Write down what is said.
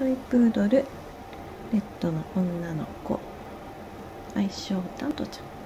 トイプードルレッドの女の子愛称タントちゃん。